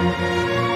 Música